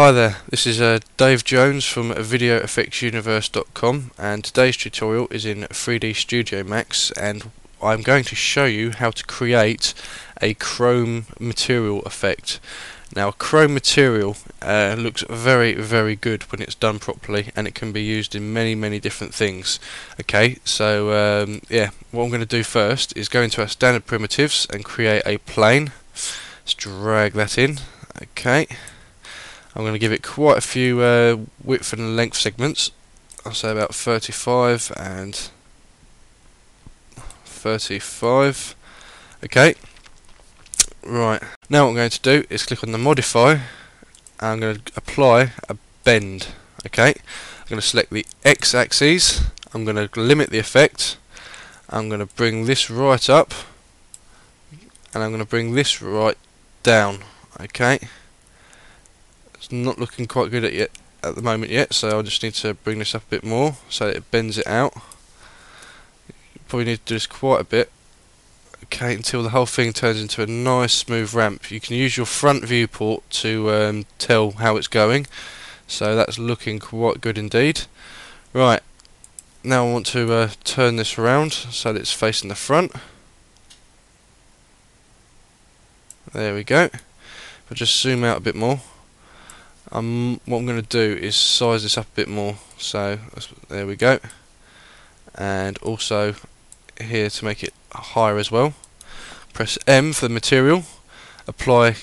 Hi there, this is uh, Dave Jones from VideoFXUniverse.com and today's tutorial is in 3D Studio Max and I'm going to show you how to create a chrome material effect. Now chrome material uh, looks very very good when it's done properly and it can be used in many many different things. Okay, so um, yeah, what I'm going to do first is go into our standard primitives and create a plane. Let's drag that in. Okay. I'm going to give it quite a few uh, width and length segments. I'll say about 35 and 35. Okay. Right. Now what I'm going to do is click on the modify and I'm going to apply a bend. Okay. I'm going to select the X axis. I'm going to limit the effect. I'm going to bring this right up and I'm going to bring this right down. Okay. It's not looking quite good at yet at the moment yet, so I just need to bring this up a bit more so it bends it out. Probably need to do this quite a bit. Okay, until the whole thing turns into a nice smooth ramp. You can use your front viewport to um, tell how it's going. So that's looking quite good indeed. Right, now I want to uh, turn this around so that it's facing the front. There we go. If I just zoom out a bit more, um, what I'm going to do is size this up a bit more. So there we go. And also here to make it higher as well press M for the material apply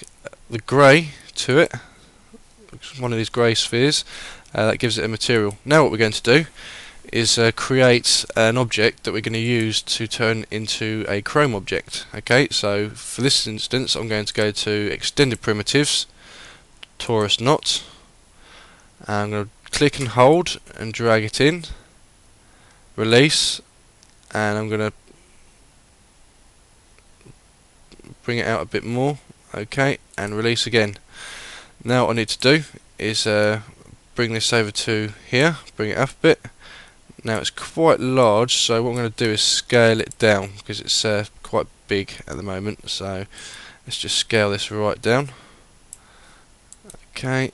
the grey to it one of these grey spheres uh, that gives it a material. Now what we're going to do is uh, create an object that we're going to use to turn into a chrome object. Okay so for this instance I'm going to go to extended primitives torus knot. I'm going to click and hold and drag it in, release, and I'm going to bring it out a bit more, okay, and release again. Now what I need to do is uh, bring this over to here, bring it up a bit. Now it's quite large, so what I'm going to do is scale it down because it's uh, quite big at the moment. So let's just scale this right down. Okay.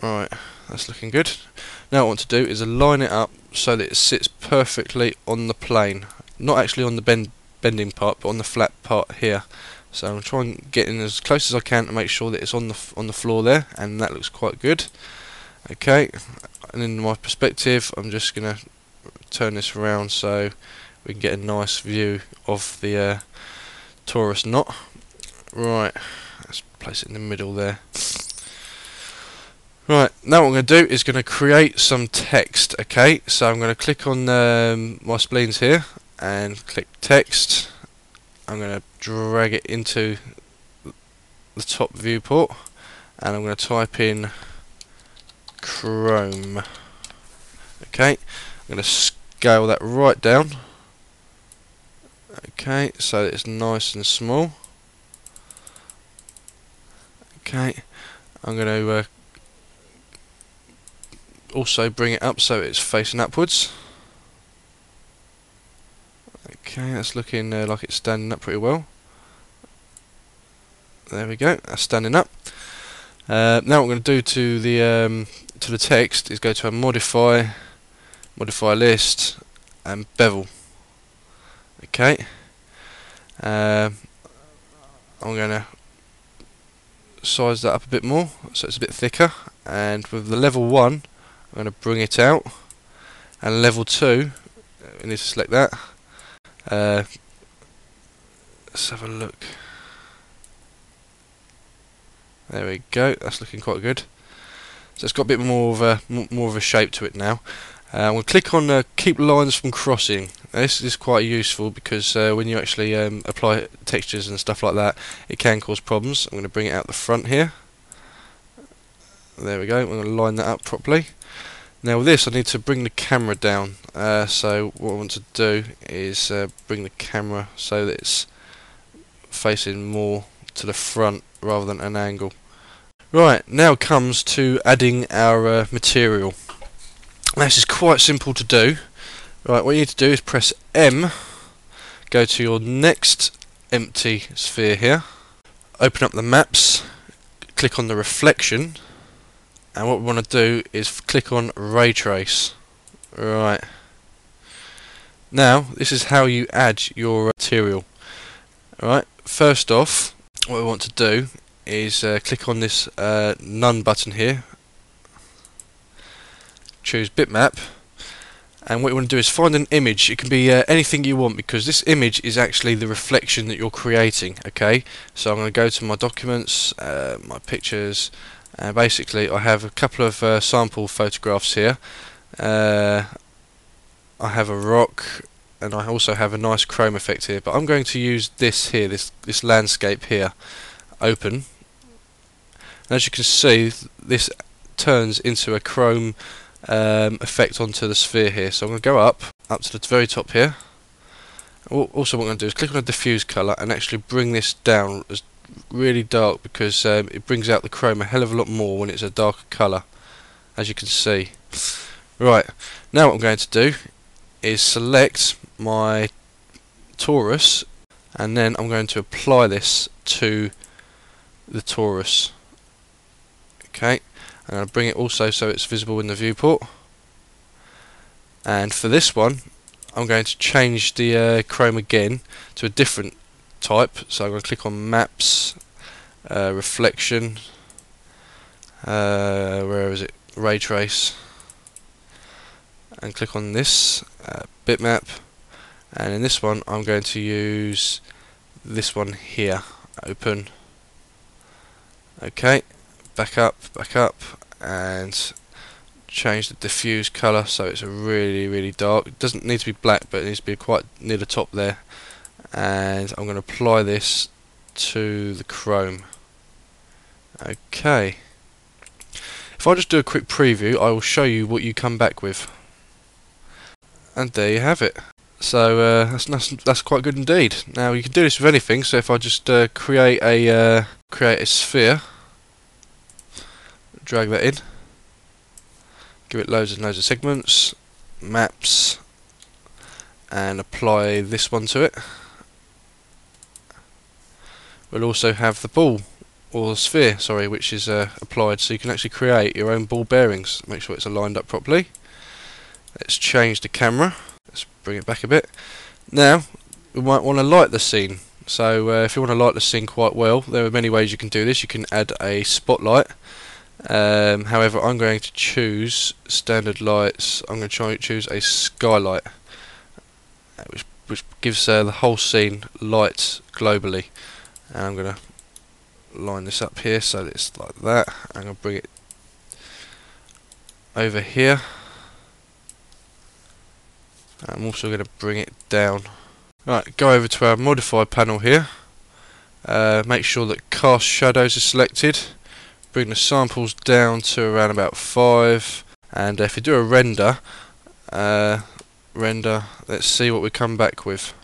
Right, that's looking good. Now what I want to do is align it up so that it sits perfectly on the plane. Not actually on the bend bending part, but on the flat part here. So I'm trying to get in as close as I can to make sure that it's on the on the floor there, and that looks quite good. Okay, and in my perspective, I'm just gonna turn this around so we can get a nice view of the uh, torus knot. Right, let's place it in the middle there. Right, now what I'm going to do is going to create some text, okay? So I'm going to click on um, my splines here and click text. I'm going to drag it into the top viewport and I'm going to type in Chrome. Okay, I'm going to scale that right down Okay, so it's nice and small. Okay, I'm going to uh, also bring it up so it's facing upwards. Okay, that's looking uh, like it's standing up pretty well. There we go, that's standing up. Uh, now what I'm going to do to the um, to the text is go to a modify, modify list, and bevel. Okay. Uh, I'm going to size that up a bit more so it's a bit thicker. And with the level 1 I'm going to bring it out. And level 2 we need to select that. Uh, let's have a look. There we go. That's looking quite good. So it's got a bit more of a more of a shape to it now uh, we'll click on uh, keep lines from crossing. Now, this is quite useful because uh, when you actually um, apply textures and stuff like that, it can cause problems. I'm going to bring it out the front here. There we go. We're going to line that up properly. Now with this, I need to bring the camera down. Uh, so what I want to do is uh, bring the camera so that it's facing more to the front rather than an angle. Right, now comes to adding our uh, material. This is quite simple to do. Right, what you need to do is press M, go to your next empty sphere here. Open up the maps, click on the reflection, and what we want to do is click on ray trace. Right. Now, this is how you add your material. Alright, first off, what we want to do is uh, click on this uh, none button here, choose bitmap, and what you want to do is find an image. It can be uh, anything you want because this image is actually the reflection that you're creating. Okay, so I'm going to go to my documents, uh, my pictures, and basically I have a couple of uh, sample photographs here. Uh, I have a rock and I also have a nice chrome effect here but I'm going to use this here this this landscape here open and as you can see this turns into a chrome um, effect onto the sphere here. So I'm going to go up up to the very top here. Also what I'm going to do is click on a diffuse colour and actually bring this down as really dark because um, it brings out the chrome a hell of a lot more when it's a darker colour as you can see. Right now what I'm going to do is select my torus and then I'm going to apply this to the torus. Okay To bring it also so it's visible in the viewport. And for this one I'm going to change the uh, chrome again to a different type. So I'm going to click on maps uh, reflection uh, where is it? Ray trace. And click on this uh, bitmap. And in this one I'm going to use this one here. Open. Okay back up back up and change the diffuse colour so it's a really really dark. It doesn't need to be black but it needs to be quite near the top there. And I'm going to apply this to the chrome. Okay. If I just do a quick preview I will show you what you come back with. And there you have it. So uh, that's, that's, that's quite good indeed. Now you can do this with anything. So if I just uh, create a uh, create a sphere, drag that in, give it loads and loads of segments, maps, and apply this one to it. We'll also have the ball or the sphere, sorry, which is uh, applied, so you can actually create your own ball bearings. Make sure it's aligned up properly. Let's change the camera. Let's bring it back a bit. Now, we might want to light the scene. So uh, if you want to light the scene quite well, there are many ways you can do this. You can add a spotlight. Um, however, I'm going to choose standard lights. I'm going to try choose a skylight, uh, which, which gives uh, the whole scene light globally. And I'm going to line this up here so that it's like that. I'm going to bring it over here. I'm also going to bring it down. Right, go over to our modify panel here. Uh, make sure that cast shadows are selected. Bring the samples down to around about 5. And if you do a render, uh, render, let's see what we come back with.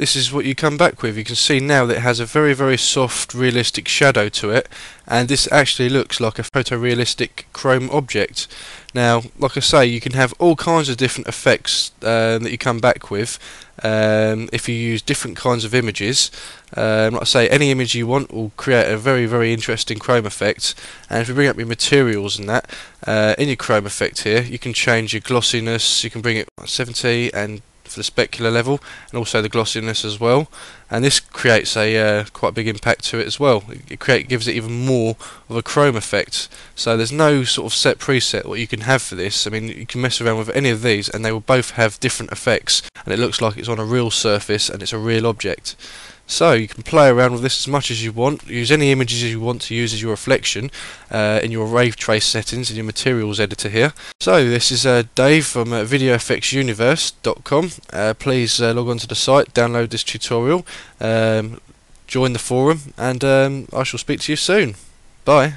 This is what you come back with. You can see now that it has a very very soft realistic shadow to it and this actually looks like a photorealistic chrome object. Now, like I say, you can have all kinds of different effects uh, that you come back with um, if you use different kinds of images. Um, like I say, any image you want will create a very, very interesting chrome effect. And if you bring up your materials and that, uh, in your chrome effect here, you can change your glossiness, you can bring it 70 and for the specular level and also the glossiness as well. And this creates a uh, quite big impact to it as well. It create, gives it even more of a chrome effect. So there's no sort of set preset what you can have for this. I mean you can mess around with any of these and they will both have different effects. And it looks like it's on a real surface and it's a real object so you can play around with this as much as you want, use any images you want to use as your reflection uh, in your ray trace settings in your materials editor here. So this is uh, Dave from uh, VideoFXUniverse.com. Uh, please uh, log on to the site, download this tutorial, um, join the forum and um, I shall speak to you soon. Bye.